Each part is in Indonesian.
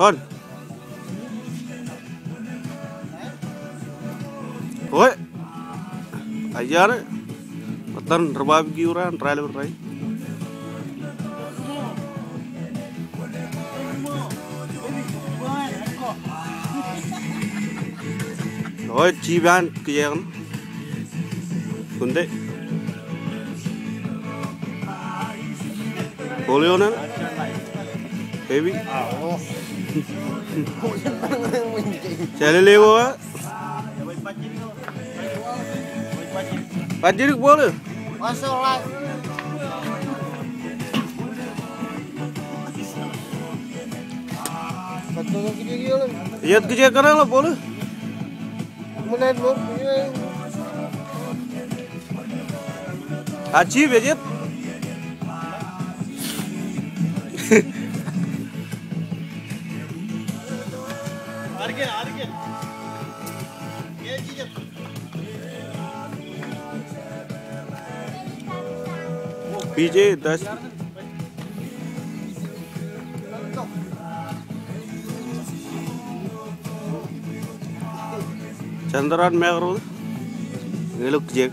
Kon. Oi. Ajar. Patan rebab giuran trial berai. Oi, ciban kiyan. Kunde. Boleh ona? Heavy. Chale lewo. Pajirik boleh. Masuk lah. Iyat kerja karang lah boleh. Menaik lo. Haji bejet. Ye cicak. PJ das. Chandran Megro. Ngeluk jek.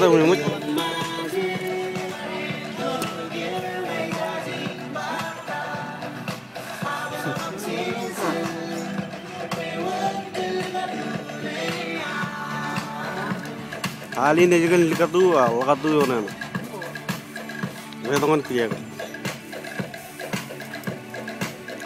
na mimut. Ali ne juga likat tu, likat tu yo na. May tangan kiya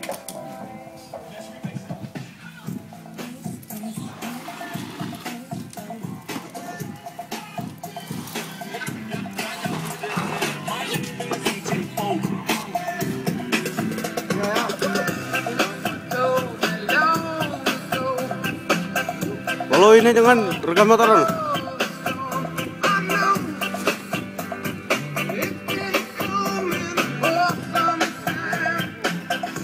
motoran. Ini aja. Rekam motor.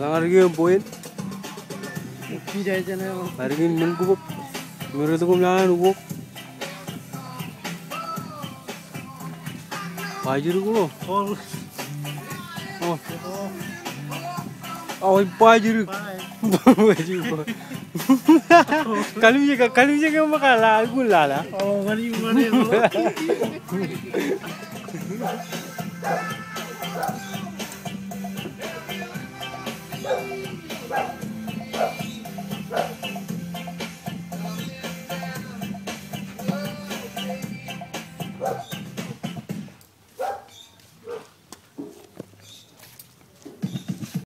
ini poin, Pijai jana. hari ini nunggu buk, menurut aku jangan nunggu. Pajir aku, Oh, oh, oh pajir, pajir. Kali ni kan, kali ni kan makala, aku lala. oh, mari mari.